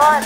God,